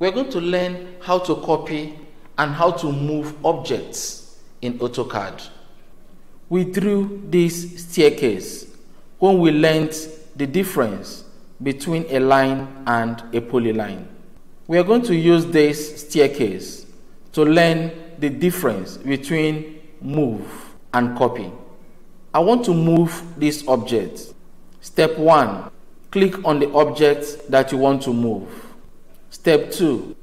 We're going to learn how to copy and how to move objects in AutoCAD. We drew this staircase when we learned the difference between a line and a polyline. We are going to use this staircase to learn the difference between move and copy. I want to move this object. Step 1. Click on the object that you want to move. Step 2.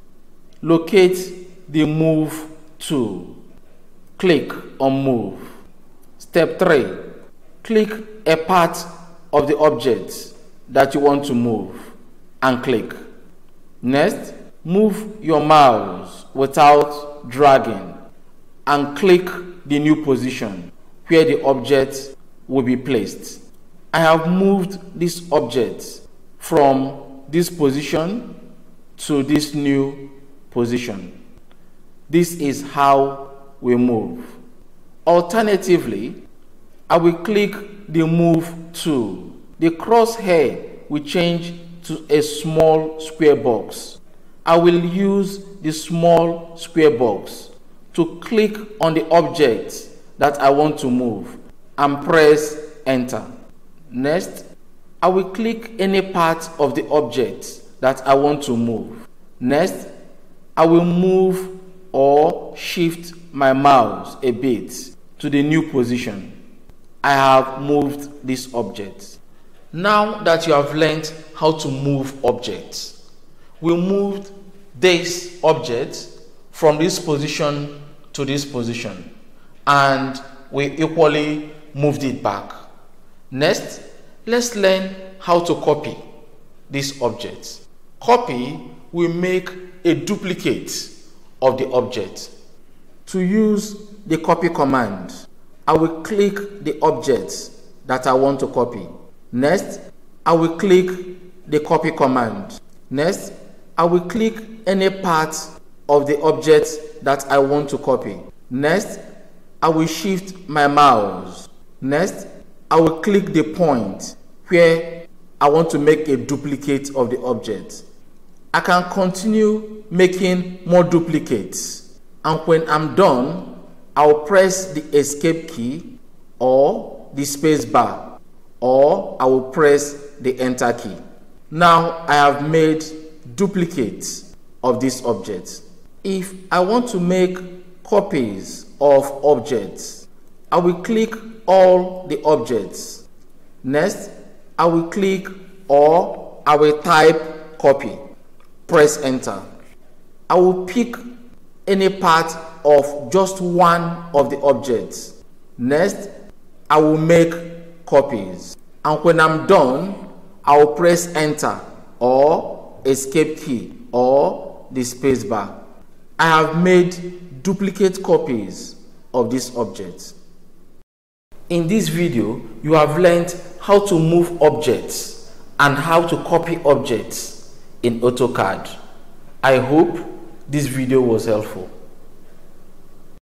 Locate the move tool. Click on move. Step 3. Click a part of the object that you want to move and click. Next, move your mouse without dragging and click the new position where the object will be placed. I have moved this object from this position to this new position. This is how we move. Alternatively, I will click the move tool. The crosshair will change to a small square box. I will use the small square box to click on the object that I want to move and press enter. Next, I will click any part of the object that I want to move. Next, I will move or shift my mouse a bit to the new position. I have moved this object. Now that you have learned how to move objects, we moved this object from this position to this position and we equally moved it back. Next, let's learn how to copy this object. Copy will make a duplicate of the object. To use the copy command, I will click the object that I want to copy. Next, I will click the copy command. Next, I will click any part of the object that I want to copy. Next, I will shift my mouse. Next, I will click the point where I want to make a duplicate of the object. I can continue making more duplicates and when I'm done, I'll press the escape key or the space bar or I will press the enter key. Now I have made duplicates of this object. If I want to make copies of objects. I will click all the objects. Next, I will click or I will type copy. Press enter. I will pick any part of just one of the objects. Next, I will make copies. And when I'm done, I will press enter or escape key or the space bar. I have made duplicate copies of these objects. In this video, you have learned how to move objects and how to copy objects in AutoCAD. I hope this video was helpful.